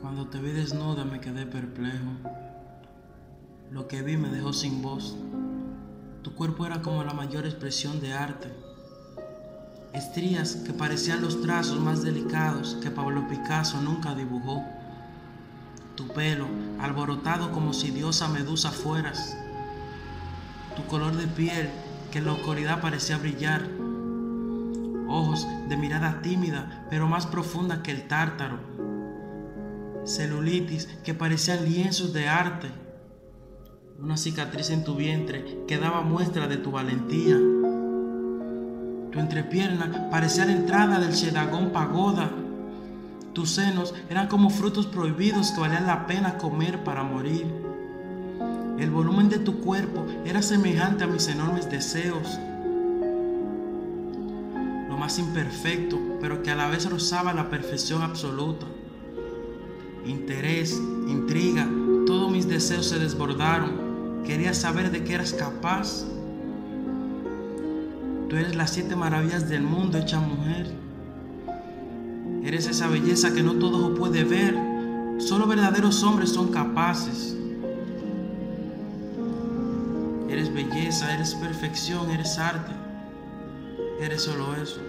Cuando te vi desnuda me quedé perplejo. Lo que vi me dejó sin voz. Tu cuerpo era como la mayor expresión de arte. Estrías que parecían los trazos más delicados que Pablo Picasso nunca dibujó. Tu pelo alborotado como si diosa medusa fueras. Tu color de piel que en la oscuridad parecía brillar. Ojos de mirada tímida pero más profunda que el tártaro. Celulitis que parecían lienzos de arte una cicatriz en tu vientre que daba muestra de tu valentía. Tu entrepierna parecía la entrada del Shedagón Pagoda. Tus senos eran como frutos prohibidos que valían la pena comer para morir. El volumen de tu cuerpo era semejante a mis enormes deseos. Lo más imperfecto, pero que a la vez rozaba la perfección absoluta. Interés, intriga, todos mis deseos se desbordaron Quería saber de qué eras capaz. Tú eres las siete maravillas del mundo hecha mujer. Eres esa belleza que no todo puede ver. Solo verdaderos hombres son capaces. Eres belleza, eres perfección, eres arte. Eres solo eso.